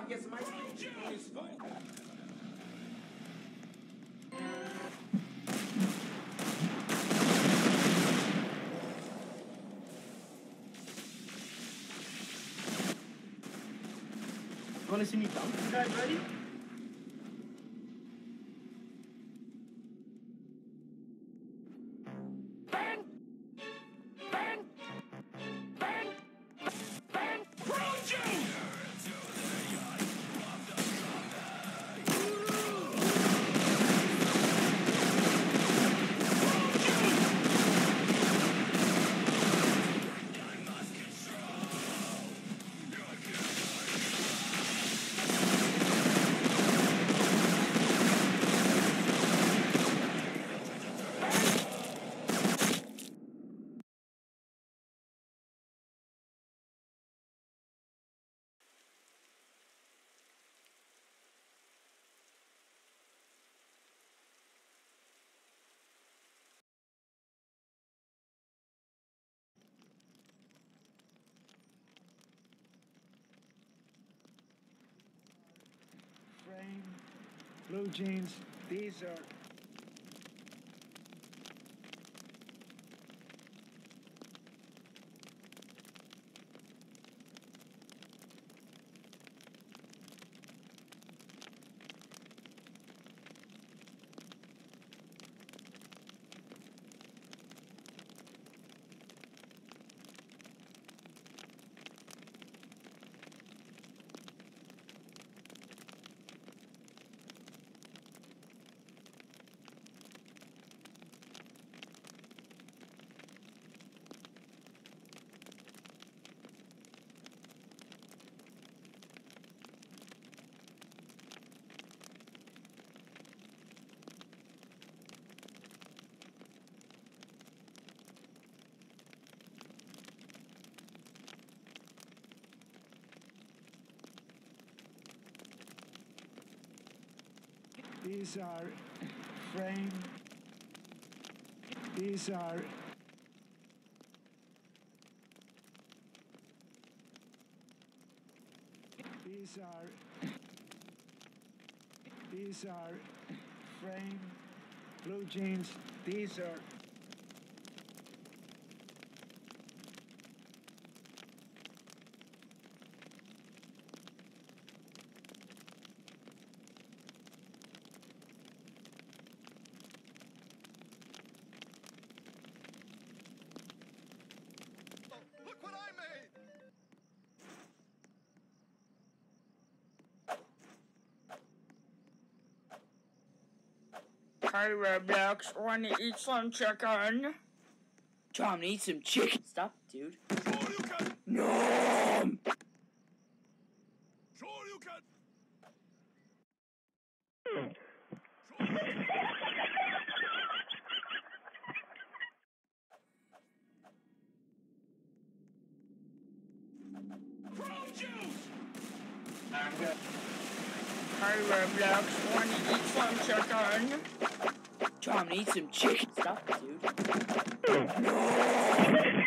get some ice cream. It's fine. Wanna see me dunk? You guys ready? Blue jeans. These are these are frame. These are these are these are frame blue jeans. These are Hi, Roblox. Wanna eat some chicken? Tom, eat some chicken. Stop, dude. Sure you can! No! Sure you can! Chrome juice! Roblox. Wanna eat some chicken? Tom, eat some chicken. Stop, dude. Chrome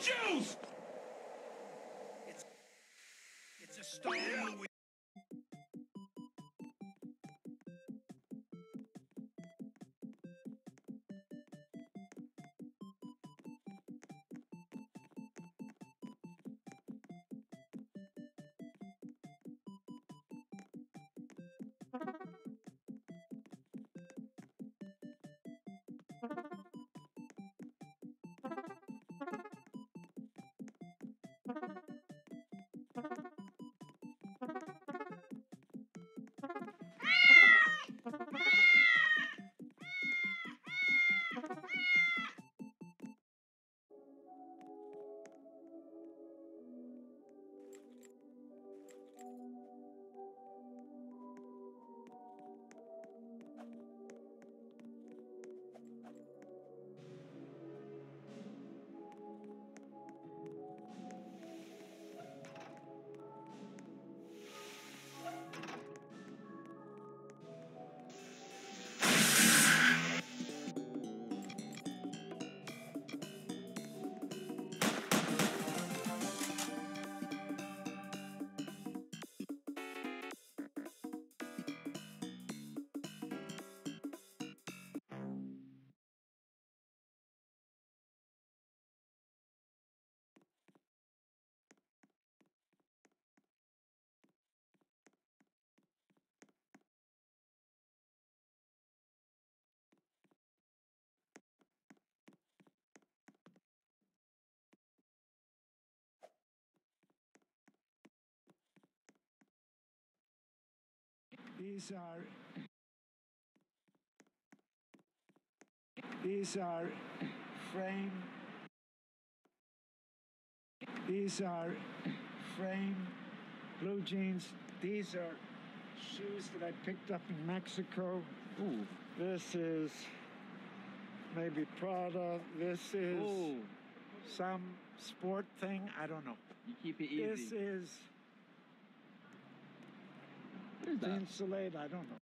juice! These are these are frame these are frame blue jeans. These are shoes that I picked up in Mexico. Ooh. This is maybe Prada. This is Ooh. some sport thing. I don't know. You keep it easy This is What is that? insulate. I don't know.